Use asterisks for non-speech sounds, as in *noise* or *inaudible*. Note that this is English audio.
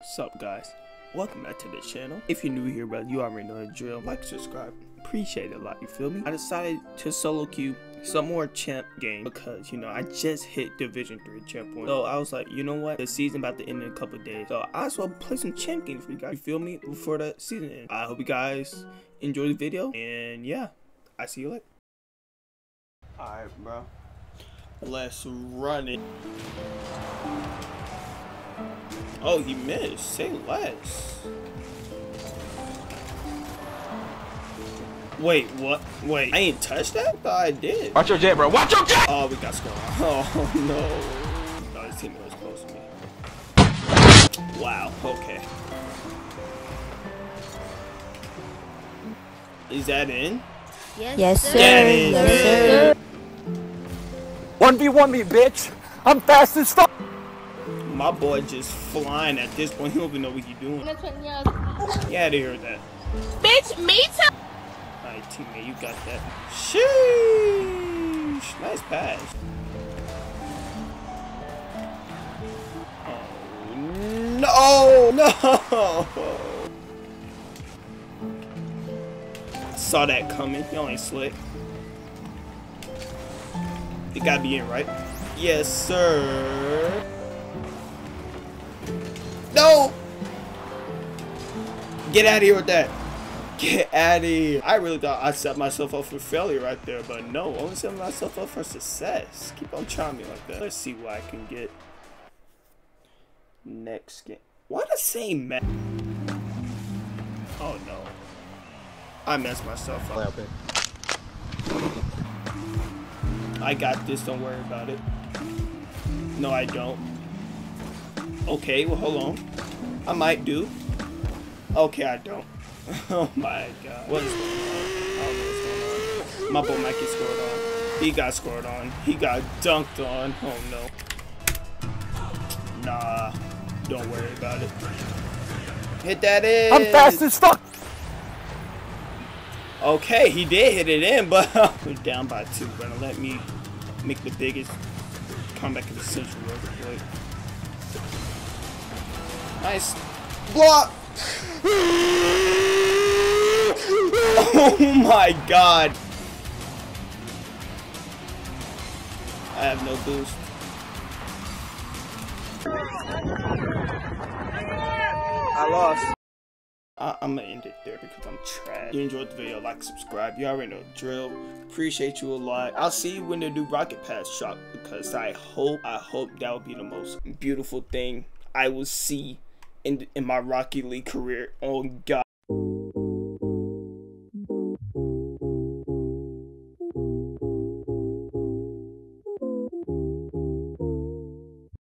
What's up guys? Welcome back to the channel. If you're new here, bro, you already know the drill. Like, subscribe. Appreciate it a lot, you feel me? I decided to solo queue some more champ game because, you know, I just hit Division 3 champ point. So I was like, you know what? The season about to end in a couple days. So I as well play some champ games for you guys. You feel me? Before the season ends. I hope you guys enjoy the video. And yeah, I see you later. Alright, bro. Let's run it. Oh, he missed. Say less. Wait, what? Wait, I ain't touched that? I thought I did. Watch your jet, bro. Watch your jet! Oh, we got scored. *laughs* Oh, no. No, his teammate was close to me. Wow, okay. Is that in? Yes, sir. That is Yes, in. 1v1 me, bitch! I'm fast as fuck! My boy just flying at this point. *laughs* He don't even know what he doing. Yeah, I hear that. Bitch, me too. Alright, teammate, you got that. Sheesh. Nice pass. Oh, no! No! *laughs* Saw that coming. Y'all ain't slick. It gotta be in, right? Yes, sir. No! Get out of here with that. Get out of here. I really thought I set myself up for failure right there, but no, only set myself up for success. Keep on trying me like that. Let's see what I can get. Next game. Why the same map? Oh no. I messed myself up. I got this, don't worry about it. No, I don't. Okay, well, hold on. I might do. Okay, I don't. *laughs* oh my god. What is going on? I don't know what's going on. My boy get scored on. He got scored on. He got dunked on. Oh no. Nah. Don't worry about it. Hit that in. I'm fast as fuck! Okay, he did hit it in, but *laughs* we're down by two. Gonna let me make the biggest comeback in the central real quick. Nice block. *laughs* oh my god. I have no boost. I lost. I I'm gonna end it there because I'm trash. You enjoyed the video, like, subscribe. You already know the drill. Appreciate you a lot. I'll see you when the new Rocket Pass shop because I hope, I hope that will be the most beautiful thing I will see in in my Rocket League career. Oh God.